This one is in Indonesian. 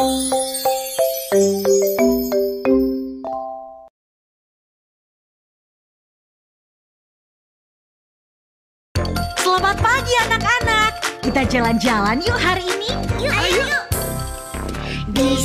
Selamat pagi anak-anak. Kita jalan-jalan yuk hari ini. Yuk, ayo. Di